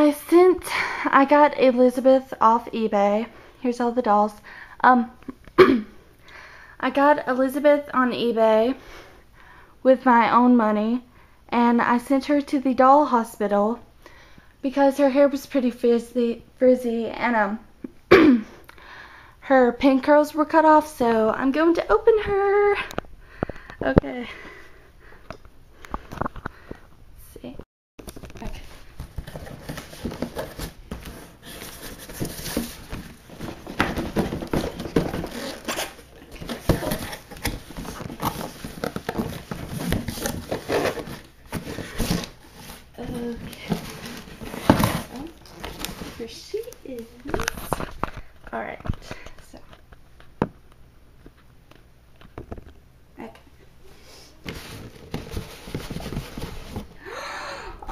I sent, I got Elizabeth off eBay. Here's all the dolls. Um, I got Elizabeth on eBay with my own money and I sent her to the doll hospital because her hair was pretty frizzy, frizzy and um, her pin curls were cut off so I'm going to open her. Okay. Alright, so. Okay.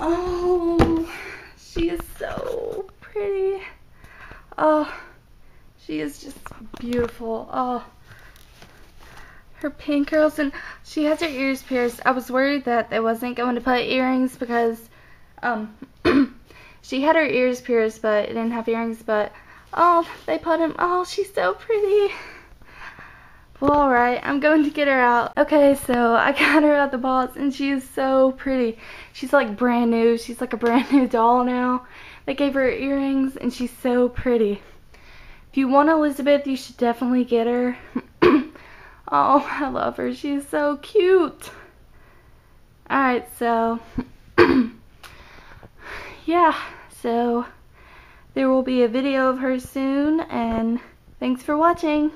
Oh, she is so pretty. Oh, she is just beautiful. Oh, her pin curls and she has her ears pierced. I was worried that they wasn't going to put earrings because um she had her ears pierced but didn't have earrings but Oh, they put him. Oh, she's so pretty. Well, alright, I'm going to get her out. Okay, so I got her at the box and she is so pretty. She's like brand new. She's like a brand new doll now. They gave her earrings and she's so pretty. If you want Elizabeth, you should definitely get her. oh, I love her. She's so cute. Alright, so, yeah, so there will be a video of her soon, and thanks for watching.